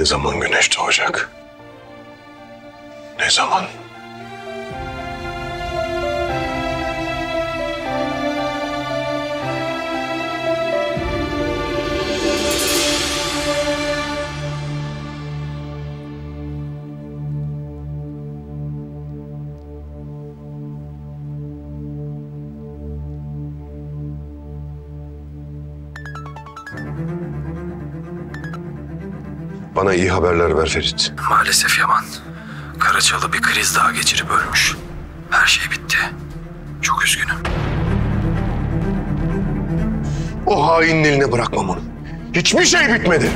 Ne zaman güneş doğacak? Ne zaman? Bana iyi haberler ver Ferit. Maalesef Yaman. Karaçalı bir kriz daha geçirip ölmüş. Her şey bitti. Çok üzgünüm. O hainin eline bırakmam onu. Hiçbir şey bitmedi.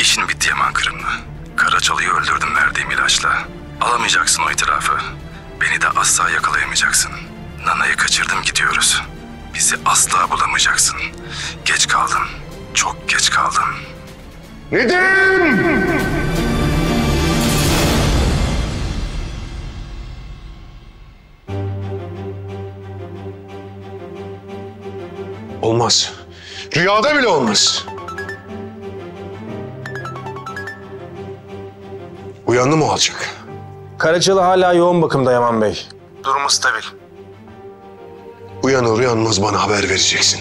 İşin bitti Yaman Kırımlı. Karaçalı'yı öldürdüm verdiğim ilaçla. Alamayacaksın o itirafı. Beni de asla yakalayamayacaksın. Nana'yı kaçırdım gidiyoruz. Bizi asla bulamayacaksın. Geç kaldın. Çok geç kaldın. Nedim! Olmaz. Rüyada bile olmaz. Uyandı mı o alçak? Karaçalı hala yoğun bakımda Yaman Bey. Durumu stabil. Uyanır uyanmaz bana haber vereceksin.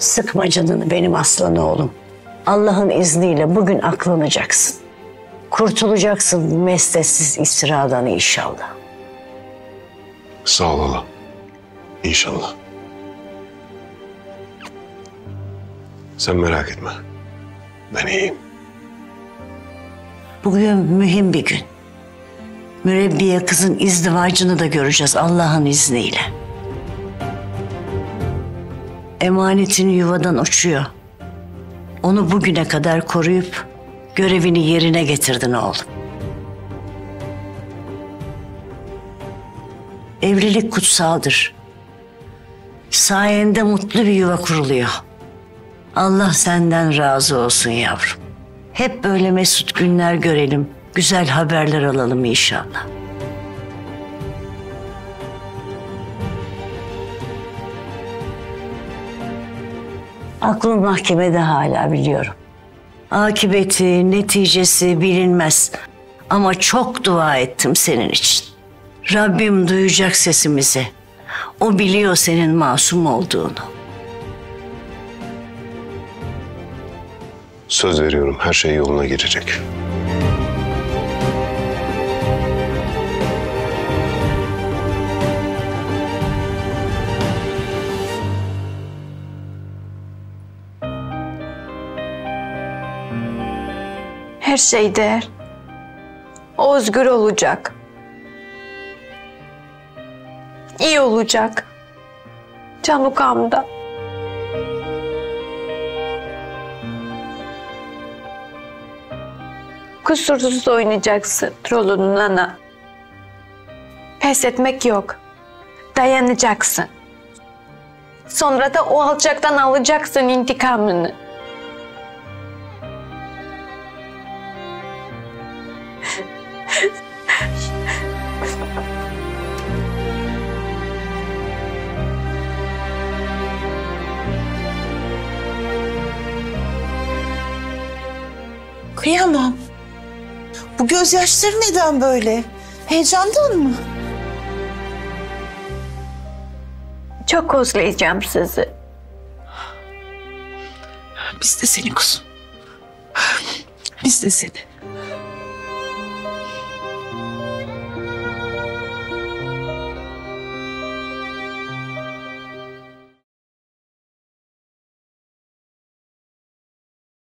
Sıkma canını benim aslan oğlum. Allah'ın izniyle bugün aklanacaksın. Kurtulacaksın bu mesnetsiz istiradan inşallah. Sağ ol Allah. İnşallah. Sen merak etme. Ben iyiyim. Bugün mühim bir gün. Mürebbiye kızın izdivacını da göreceğiz Allah'ın izniyle. Emanetin yuvadan uçuyor. Onu bugüne kadar koruyup görevini yerine getirdin oğlum. Evlilik kutsaldır. Sayende mutlu bir yuva kuruluyor. Allah senden razı olsun yavrum. Hep böyle mesut günler görelim. Güzel haberler alalım inşallah. Aklım mahkemede hala biliyorum. Akibeti, neticesi bilinmez. Ama çok dua ettim senin için. Rabbim duyacak sesimizi. O biliyor senin masum olduğunu. Söz veriyorum her şey yoluna girecek. Her şey değer. O özgür olacak. İyi olacak. Canukamda. Kusursuz oynayacaksın rolünün ana. Pes etmek yok. Dayanacaksın. Sonra da o alçaktan alacaksın intikamını. Kıyamam. Bu gözyaşları neden böyle? Heyecandan mı? Çok özleyeceğim sizi. Biz de seni kuzum. Biz de seni.